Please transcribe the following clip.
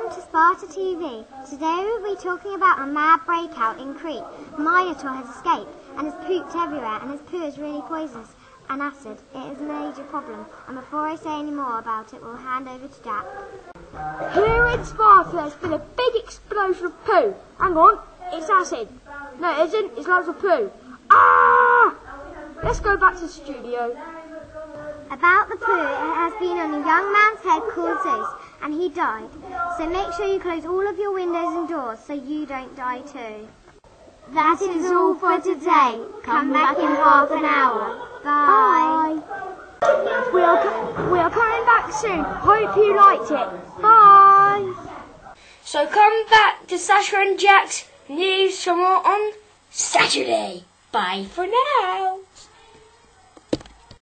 Welcome to Sparta TV. Today we'll be talking about a mad breakout in Crete. Minotaur has escaped and has pooped everywhere and his poo is really poisonous and acid. It is a major problem and before I say any more about it we'll hand over to Jack. Here in Sparta there's been a big explosion of poo. Hang on, it's acid. No it isn't, it's loads of poo. Ah! Let's go back to the studio. About the poo, been on a young man's head called Zeus and he died. So make sure you close all of your windows and doors so you don't die too. That is all for today. Come back in half an hour. Bye. We are, we are coming back soon. Hope you liked it. Bye. So come back to Sasha and Jack's news tomorrow on Saturday. Bye for now.